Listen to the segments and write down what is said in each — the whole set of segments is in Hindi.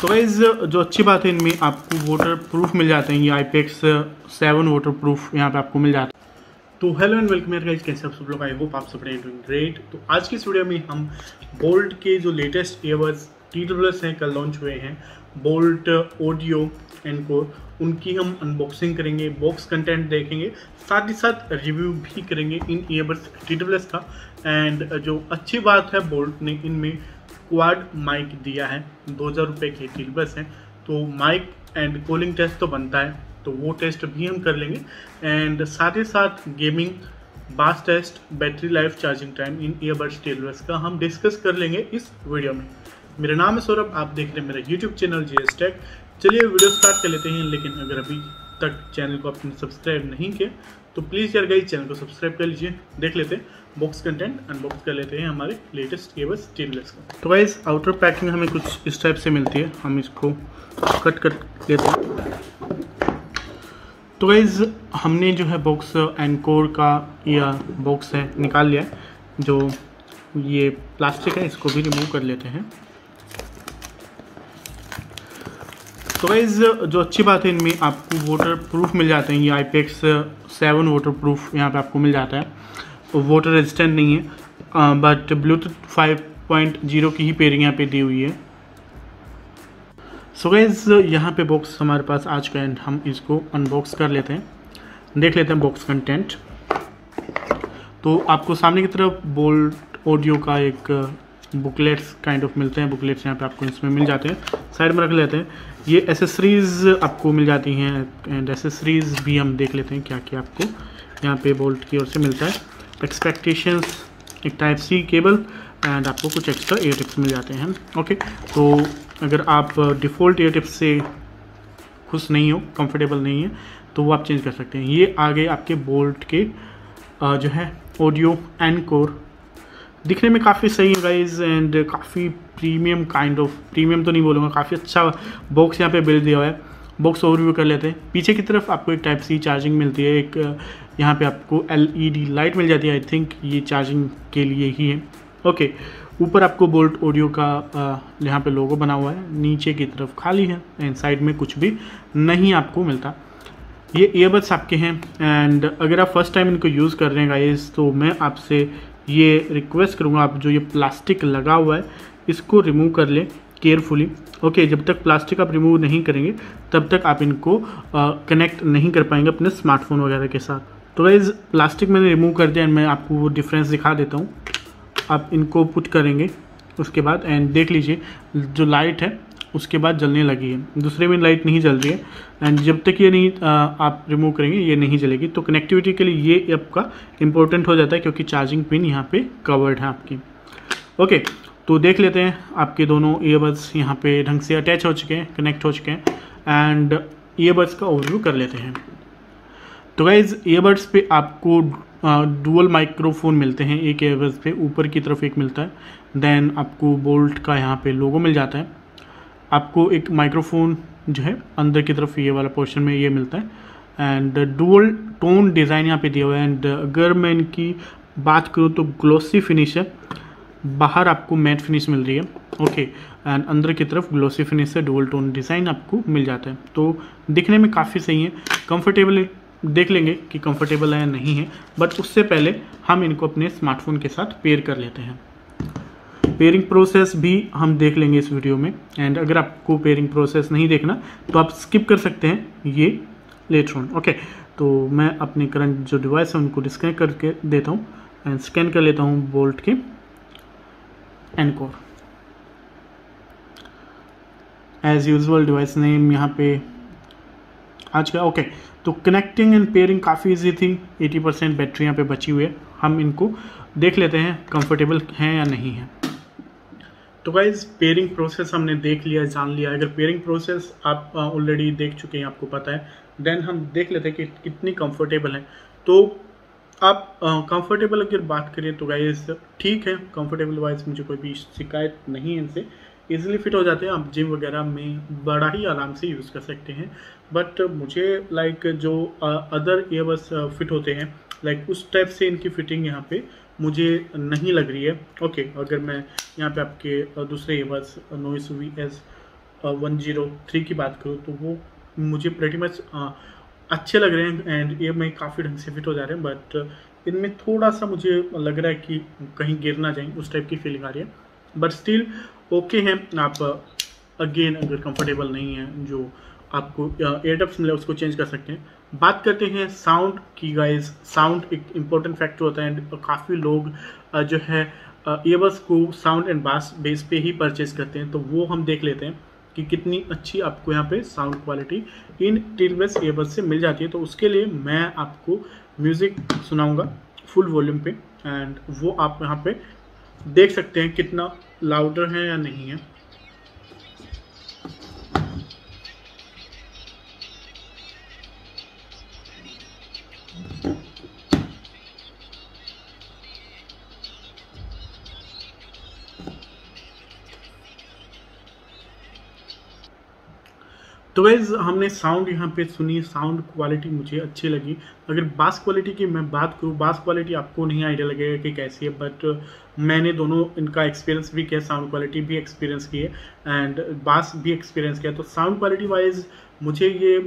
तो गाइज़ जो अच्छी बात है, इनमें आपको वाटर प्रूफ मिल जाते हैं। ये I P X seven waterproof यहाँ पर आपको मिल जाता है। तो हेलो एंड वेलकम मेरे गाइज़ कैसे आप सब लोग? आई होप आप सब डूइंग ग्रेट तो आज की इस वीडियो में हम बोल्ट के जो लेटेस्ट ईयरबड्स टी डब्ल्यू हैं, कल लॉन्च हुए हैं। बोल्ट ऑडियो एंड कोर उनकी हम अनबॉक्सिंग करेंगे बॉक्स कंटेंट देखेंगे, साथ ही साथ रिव्यू भी करेंगे इन ईयरबड्स टी डब्ल्यू का। एंड जो अच्छी बात है बोल्ट ने इनमें क्वाड माइक दिया है, दो हज़ार रुपये के टीलबस हैं तो माइक एंड कूलिंग टेस्ट तो बनता है तो वो टेस्ट भी हम कर लेंगे। एंड साथ ही साथ gaming bass test battery life charging time इन ईयरबड्स टेलबस का हम डिस्कस कर लेंगे इस वीडियो में। मेरा नाम है सौरभ, आप देख रहे हैं मेरा YouTube channel G S tech चलिए वीडियो स्टार्ट कर लेते हैं, लेकिन अगर अभी तक चैनल को आपने सब्सक्राइब नहीं किया तो प्लीज़ यार गई चैनल को सब्सक्राइब कर लीजिए, देख लेते हैं बॉक्स कंटेंट अनबॉक्स कर लेते हैं हमारे लेटेस्ट केबल स्टीमलेस का। तो वाइज आउटर पैकिंग हमें कुछ इस टाइप से मिलती है, हम इसको कट कट लेते हैं। तो वाइज हमने जो है बॉक्स एनकोर का या बॉक्स है निकाल लिया जो ये प्लास्टिक है, इसको भी रिमूव कर लेते हैं। तो वाइज जो अच्छी बात है, इनमें आपको वाटर प्रूफ मिल जाते हैं। ये I P X seven waterproof यहाँ पर आपको मिल जाता है। वाटर रेजिस्टेंट नहीं है। But Bluetooth five point zero की ही पेयरिंग यहाँ पे दी हुई है। सो गैज यहाँ पे बॉक्स हमारे पास आज का एंड हम इसको अनबॉक्स कर लेते हैं। देख लेते हैं बॉक्स कंटेंट तो आपको सामने की तरफ़ बोल्ट ऑडियो का एक बुकलेट्स काइंड ऑफ़ मिलते हैं, बुकलेट्स यहाँ पे आपको इसमें मिल जाते हैं। साइड में रख लेते हैं। ये एसेसरीज आपको मिल जाती हैं एंड एसेसरीज भी हम देख लेते हैं क्या क्या आपको यहाँ पे बोल्ट की ओर से मिलता है। एक्सपेक्टेशंस एक टाइप सी केबल एंड आपको कुछ एक्स्ट्रा एयर टिप्स मिल जाते हैं। ओके तो अगर आप डिफ़ॉल्ट एयर टिप्स से खुश नहीं हो कंफर्टेबल नहीं है तो वो आप चेंज कर सकते हैं। ये आगे आपके बोल्ट के जो है ऑडियो एंड कोर दिखने में काफ़ी सही है गाइज़ एंड काफ़ी प्रीमियम काइंड ऑफ़ प्रीमियम तो नहीं बोलूँगा, काफ़ी अच्छा बॉक्स यहाँ पे बिल दिया हुआ है। बॉक्स ओवरव्यू कर लेते हैं। पीछे की तरफ़ आपको एक टाइप सी चार्जिंग मिलती है, एक यहाँ पे आपको एलईडी लाइट मिल जाती है आई थिंक ये चार्जिंग के लिए ही है। ओके ऊपर आपको बोल्ट ऑडियो का यहाँ पे लोगो बना हुआ है। नीचे की तरफ़ खाली है एंड साइड में कुछ भी नहीं आपको मिलता। ये ईयरबड्स आपके हैं एंड अगर आप फ़र्स्ट टाइम इनको यूज़ कर रहे हैं गाइस तो मैं आपसे ये रिक्वेस्ट करूँगा आप जो ये प्लास्टिक लगा हुआ है, इसको रिमूव कर लें केयरफुली ओके जब तक प्लास्टिक आप रिमूव नहीं करेंगे, तब तक आप इनको कनेक्ट नहीं कर पाएँगे अपने स्मार्टफ़ोन वगैरह के साथ। तो वाइज प्लास्टिक मैंने रिमूव कर दिया एंड मैं आपको वो डिफरेंस दिखा देता हूँ। आप इनको पुट करेंगे, उसके बाद एंड देख लीजिए, जो लाइट है उसके बाद जलने लगी है। दूसरे में लाइट नहीं जल रही है। एंड जब तक ये नहीं आ, आप रिमूव करेंगे ये नहीं जलेगी। तो कनेक्टिविटी के लिए ये आपका इंपॉर्टेंट हो जाता है क्योंकि चार्जिंग पिन यहाँ पे कवर्ड है आपकी। ओके तो देख लेते हैं आपके दोनों ईयरबड्स यहाँ पे ढंग से अटैच हो चुके हैं कनेक्ट हो चुके हैं। एंड ईयरबड्स का ओवरव्यू कर लेते हैं। तो गाइज़ ईयरबड्स पे आपको डुअल माइक्रोफोन मिलते हैं। एक ईयरबड्स पे ऊपर की तरफ़ एक मिलता है। देन आपको बोल्ट का यहाँ पे लोगो मिल जाता है। आपको एक माइक्रोफोन जो है, अंदर की तरफ़ ये वाला पोर्शन में ये मिलता है। एंड डुअल टोन डिज़ाइन यहाँ पे दिया हुआ है। एंड अगर मैं इनकी बात करूँ तो ग्लोसी फिनिश है। बाहर आपको मैट फिनिश मिल रही है। ओके एंड अंदर की तरफ़ ग्लोसी फिनिश है। डुअल टोन डिज़ाइन आपको मिल जाता है। तो दिखने में काफ़ी सही है। कंफर्टेबल देख लेंगे कि कंफर्टेबल है या नहीं है। बट उससे पहले हम इनको अपने स्मार्टफ़ोन के साथ पेयर कर लेते हैं। पेयरिंग प्रोसेस भी हम देख लेंगे इस वीडियो में। एंड अगर आपको पेयरिंग प्रोसेस नहीं देखना तो आप स्किप कर सकते हैं ये लेटर ऑन ओके तो मैं अपने करंट जो डिवाइस है, उनको डिस्कनेक्ट करके देता हूँ एंड स्कैन कर लेता हूँ बोल्ट के Encore as usual device name यहाँ पे आज का। ओके तो कनेक्टिंग एंड पेयरिंग काफ़ी इजी थी। 80 परसेंट बैटरी यहाँ पे बची हुई है। हम इनको देख लेते हैं कंफर्टेबल हैं या नहीं है। तो गाइज़ पेयरिंग प्रोसेस हमने देख लिया, जान लिया। अगर पेयरिंग प्रोसेस आप ऑलरेडी देख चुके हैं, आपको पता है देन हम देख लेते हैं कि कितनी कंफर्टेबल है। तो आप कंफर्टेबल अगर बात करें तो गाइज़ ठीक है कंफर्टेबल वाइज मुझे कोई भी शिकायत नहीं है इनसे। ईजिली फिट हो जाते हैं, आप जिम वगैरह में बड़ा ही आराम से यूज़ कर सकते हैं। बट मुझे लाइक जो अदर ईयरबड्स फिट होते हैं लाइक उस टाइप से इनकी फिटिंग यहाँ पे मुझे नहीं लग रही है। ओके okay, अगर मैं यहाँ पे आपके दूसरे earbuds Noise V S one zero three की बात करूँ तो वो मुझे प्रेटी मच अच्छे लग रहे हैं एंड ये में काफ़ी ढंग से फिट हो जा रहे हैं बट इनमें थोड़ा सा मुझे लग रहा है कि कहीं गिर ना जाए उस टाइप की फीलिंग आ रही है। बट स्टिल ओके हैं आप अगेन अगर कंफर्टेबल नहीं है जो आपको एयरटप्स मिले, उसको चेंज कर सकते हैं। बात करते हैं साउंड की गाइज़ साउंड एक इम्पोर्टेंट फैक्टर होता है एंड काफ़ी लोग जो है ईयरबड्स को साउंड एंड बास बेस पे ही परचेज करते हैं। तो वो हम देख लेते हैं कि कितनी अच्छी आपको यहाँ पे साउंड क्वालिटी इन टीलबेस ईयरबड्स से मिल जाती है। तो उसके लिए मैं आपको म्यूज़िक सुनाऊँगा फुल वॉल्यूम पे एंड वो आप यहाँ पे देख सकते हैं कितना लाउडर है या नहीं है। तो वैज हमने साउंड यहाँ पे सुनी साउंड क्वालिटी मुझे अच्छी लगी। अगर बास क्वालिटी की मैं बात करूँ बास क्वालिटी आपको नहीं आइडिया लगेगा कि कैसी है बट मैंने दोनों इनका एक्सपीरियंस भी किया साउंड क्वालिटी भी एक्सपीरियंस की है एंड बास भी एक्सपीरियंस किया। तो साउंड क्वालिटी वाइज मुझे ये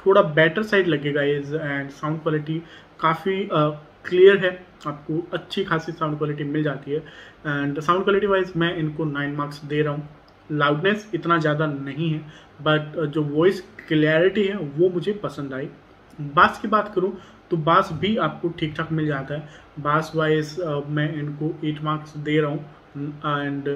थोड़ा बेटर साइड लगेगा इज़ एंड साउंड क्वालिटी काफ़ी क्लियर है। आपको अच्छी खासी साउंड क्वालिटी मिल जाती है। एंड साउंड क्वालिटी वाइज मैं इनको नाइन मार्क्स दे रहा हूँ। लाउडनेस इतना ज़्यादा नहीं है बट जो वॉइस क्लियरिटी है वो मुझे पसंद आई। बास की बात करूँ तो बास भी आपको ठीक ठाक मिल जाता है। बास वाइज मैं इनको एट मार्क्स दे रहा हूँ एंड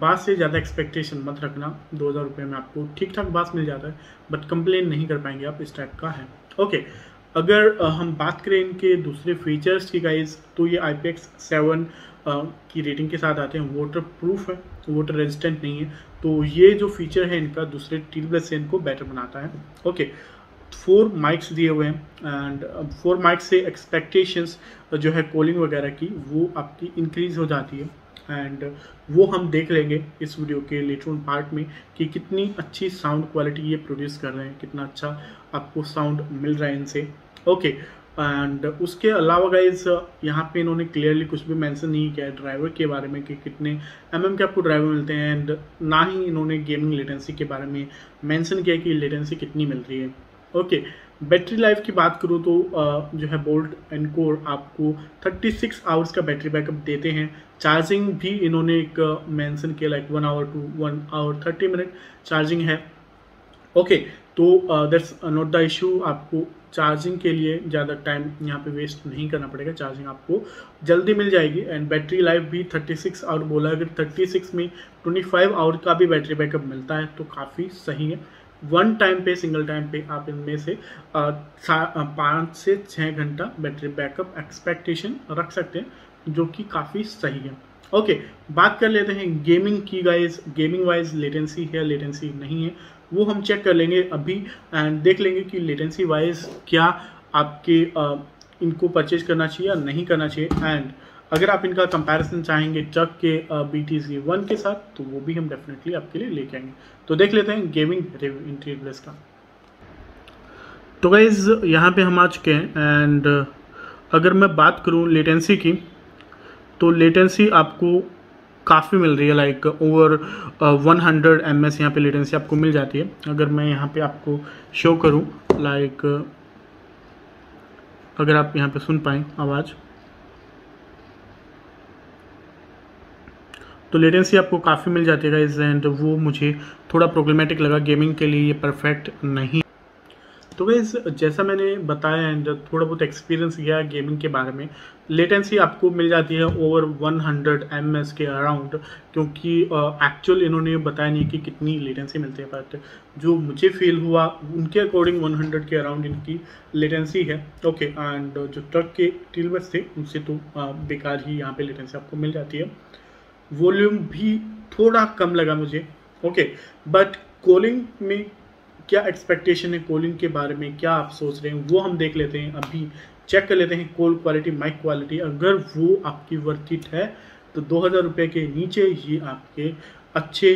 बास से ज़्यादा एक्सपेक्टेशन मत रखना। दो हज़ार रुपये में आपको ठीक ठाक बास मिल जाता है बट कंप्लेन नहीं कर पाएँगे आप इस टाइप का है। ओके okay, अगर हम बात करें इनके दूसरे फीचर्स की गाइज़ तो ये आई पी एक्स सेवन की रेटिंग के साथ आते हैं वाटर प्रूफ है वाटर रेजिस्टेंट नहीं है। तो ये जो फीचर है इनका, दूसरे टी प्लस से इनको बेटर बनाता है। ओके फोर माइक्स दिए हुए हैं एंड फोर माइक्स से एक्सपेक्टेशंस जो है कॉलिंग वगैरह की, वो आपकी इंक्रीज हो जाती है। एंड वो हम देख लेंगे इस वीडियो के लेटर पार्ट में कि कितनी अच्छी साउंड क्वालिटी ये प्रोड्यूस कर रहे हैं कितना अच्छा आपको साउंड मिल रहा है इनसे। ओके okay, एंड उसके अलावा गाइज़ यहाँ पे इन्होंने क्लियरली कुछ भी मेंशन नहीं किया है ड्राइवर के बारे में कि कितने एम mm के आपको ड्राइवर मिलते हैं एंड ना ही इन्होंने गेमिंग लेटेंसी के बारे में मेंशन किया कि लेटेंसी कितनी मिल रही है। ओके बैटरी लाइफ की बात करूँ तो जो है बोल्ट एंड कोर आपको 36 आवर्स का बैटरी बैकअप देते हैं। चार्जिंग भी इन्होंने एक मेंशन किया like one hour two one hour thirty minute charging है। ओके तो दैट्स नॉट द इशू आपको चार्जिंग के लिए ज़्यादा टाइम यहाँ पे वेस्ट नहीं करना पड़ेगा। चार्जिंग आपको जल्दी मिल जाएगी। एंड बैटरी लाइफ भी 36 आवर बोला अगर 36 में 25 आवर का भी बैटरी बैकअप मिलता है तो काफ़ी सही है। वन टाइम पे सिंगल टाइम पे आप इनमें से पाँच से छः घंटा बैटरी बैकअप एक्सपेक्टेशन रख सकते हैं जो कि काफ़ी सही है। ओके okay, बात कर लेते हैं गेमिंग की गाइज़ गेमिंग वाइज लेटेंसी है लेटेंसी नहीं है वो हम चेक कर लेंगे अभी एंड देख लेंगे कि लेटेंसी वाइज क्या आपके आ, इनको परचेज करना चाहिए या नहीं करना चाहिए एंड अगर आप इनका कंपैरिजन चाहेंगे चक के बी टी सी वन के साथ तो वो भी हम डेफिनेटली आपके लिए लेके आएँगे। तो देख लेते हैं गेमिंग इंटीरियर्स का। तो गाइज़ यहाँ पे हम आ चुके हैं एंड अगर मैं बात करूँ लेटेंसी की तो लेटेंसी आपको काफ़ी मिल रही है like over one hundred M S यहाँ पर लेटेंसी आपको मिल जाती है। अगर मैं यहाँ पे आपको शो करूँ लाइक अगर आप यहाँ पे सुन पाएँ आवाज़ तो लेटेंसी आपको काफ़ी मिल जाती है इस एंड वो मुझे थोड़ा प्रॉब्लमेटिक लगा गेमिंग के लिए ये परफेक्ट नहीं। तो वैस जैसा मैंने बताया एंड थोड़ा बहुत एक्सपीरियंस किया गेमिंग के बारे में लेटेंसी आपको मिल जाती है ओवर 100 हंड्रेड के अराउंड क्योंकि एक्चुअल uh, इन्होंने बताया नहीं कि कितनी लेटेंसी मिलती है बट जो मुझे फील हुआ उनके अकॉर्डिंग 100 के अराउंड इनकी लेटेंसी है। ओके एंड जो ट्रक के टीलबस थे उनसे तो uh, बेकार ही यहाँ पे लेटेंसी आपको मिल जाती है। वॉल्यूम भी थोड़ा कम लगा मुझे, ओके बट कॉलिंग में क्या एक्सपेक्टेशन है? कॉलिंग के बारे में क्या आप सोच रहे हैं? वो हम देख लेते हैं, अभी चेक कर लेते हैं कॉल क्वालिटी माइक क्वालिटी अगर वो आपकी वर्थित है तो दो हज़ार रुपये के नीचे ही आपके अच्छे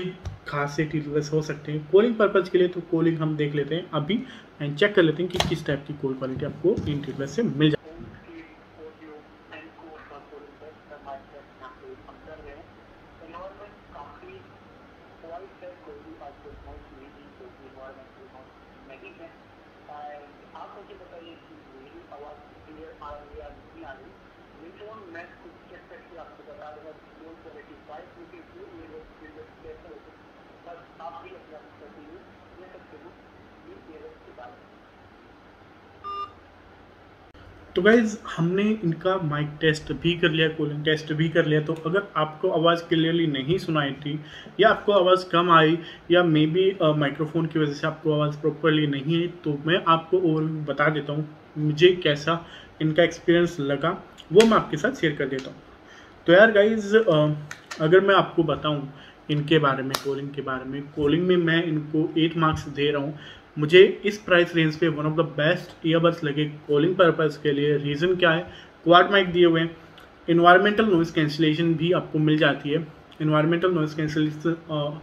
खासे टीलर्स हो सकते हैं। कॉलिंग पर्पज़ के लिए तो कॉलिंग हम देख लेते हैं अभी एंड चेक कर लेते हैं कि किस टाइप की कॉल क्वालिटी आपको इन टीलर्स से मिल जाए काफ़ी मुझे बताइए कि मेरी आवाज़ क्लियर आ रही है या नहीं आ रही लेकिन मैं खुद चेक करके आपको बता दूँगा जो क्वालिटी फाइव रुपीज़ की ये लोग कैसे होते बस आप भी अपना कंटिन्यू ले सकते हो ये एयरवेज के बारे में तो गाइज़ हमने इनका माइक टेस्ट भी कर लिया कूलिंग टेस्ट भी कर लिया। तो अगर आपको आवाज़ क्लियरली नहीं सुनाई थी, या आपको आवाज़ कम आई, या मे बी माइक्रोफोन की वजह से आपको आवाज़ प्रॉपरली नहीं आई तो मैं आपको और बता देता हूँ, मुझे कैसा इनका एक्सपीरियंस लगा, वो मैं आपके साथ शेयर कर देता हूँ। तो यार गाइज़ अगर मैं आपको बताऊँ, इनके बारे में कॉलिंग के बारे में कॉलिंग में मैं इनको एट मार्क्स दे रहा हूँ मुझे इस प्राइस रेंज पे one of the best earbuds लगे कॉलिंग पर्पज़ के लिए रीज़न क्या है? क्वाड माइक दिए हुए हैं। इन्वायरमेंटल नॉइज़ कैंसिलेशन भी आपको मिल जाती है। इन्वायरमेंटल नॉइज़ कैंसिलेशन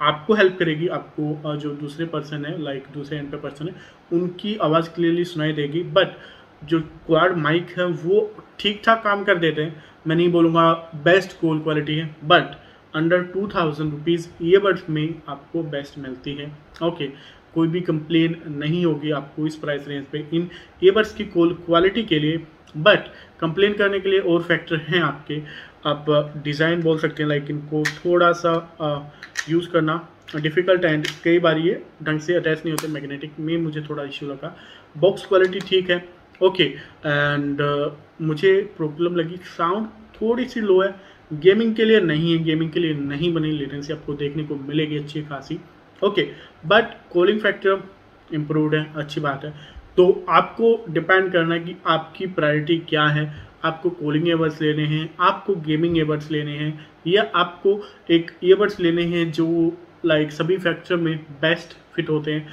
आपको हेल्प करेगी, आपको जो दूसरे पर्सन है लाइक दूसरे एंड पे पर्सन है, उनकी आवाज़ क्लियरली सुनाई देगी। बट जो क्वाड माइक है, वो ठीक ठाक काम कर देते हैं। मैं नहीं बोलूँगा बेस्ट कॉल क्वालिटी है but under two thousand rupees earbuds में आपको बेस्ट मिलती है। Okay okay. कोई भी कंप्लेन नहीं होगी आपको इस प्राइस रेंज पे इन ईयरबड्स की क्वालिटी के लिए। बट कंप्लेन करने के लिए और फैक्टर हैं आपके। आप डिज़ाइन बोल सकते हैं लाइक इनको थोड़ा सा यूज़ करना डिफ़िकल्ट एंड कई बार ये ढंग से अटैच नहीं होते। मैग्नेटिक में मुझे थोड़ा इश्यू लगा। बॉक्स क्वालिटी ठीक है। ओके एंड मुझे प्रॉब्लम लगी। साउंड थोड़ी सी लो है। गेमिंग के लिए नहीं है। गेमिंग के लिए नहीं बनी। लेटेंसी आपको देखने को मिलेगी अच्छी खासी। Okay but cooling factor improved है, अच्छी बात है। तो आपको डिपेंड करना है कि आपकी प्रायोरिटी क्या है। आपको कूलिंग ईयरबड्स लेने हैं, आपको गेमिंग ईयरबड्स लेने हैं, या आपको एक ईयरबड्स लेने हैं जो लाइक सभी फैक्टर में बेस्ट फिट होते हैं।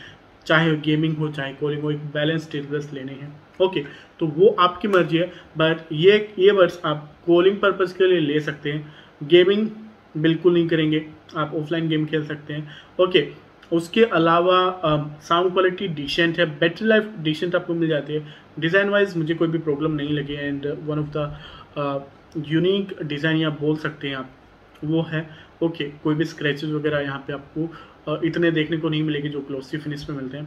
चाहे गेमिंग हो, चाहे कॉलिंग हो, एक बैलेंस ईयरबड्स लेने हैं। ओके तो वो आपकी मर्ज़ी है बट ये ईयरबड्स आप कॉलिंग पर्पज़ के लिए ले सकते हैं। गेमिंग बिल्कुल नहीं करेंगे। आप ऑफलाइन गेम खेल सकते हैं। ओके उसके अलावा साउंड क्वालिटी डिसेंट है बैटरी लाइफ डिसेंट आपको मिल जाती है। डिज़ाइन वाइज मुझे कोई भी प्रॉब्लम नहीं लगी and one of the unique design आप बोल सकते हैं आप वो है। ओके okay, कोई भी स्क्रैचेस वगैरह यहाँ पे आपको uh, इतने देखने को नहीं मिलेगी जो ग्लोसी फिनिश में मिलते हैं।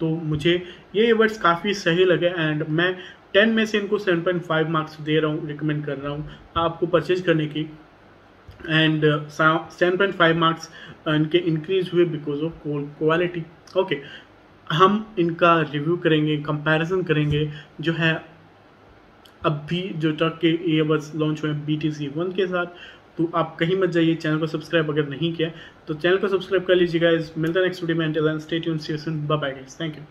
तो मुझे ये वर्ड्स काफ़ी सही लगे एंड मैं टेन में से इनको सेवन पॉइंट फाइव मार्क्स दे रहा हूँ रिकमेंड कर रहा हूँ। आपको परचेज करने की and seven point five marks इनके इंक्रीज हुए बिकॉज़ ऑफ़ क्वालिटी ओके हम इनका रिव्यू करेंगे कंपैरिजन करेंगे, जो है अभी जो टक के ईयरबड्स लॉन्च हुए बी टी सी वन के साथ तो आप कहीं मत जाइए चैनल को सब्सक्राइब अगर नहीं किया तो चैनल को सब्सक्राइब कर लीजिएगा, इस मिलता है नेक्स्ट वीडियो में stay tune see bye bye thank you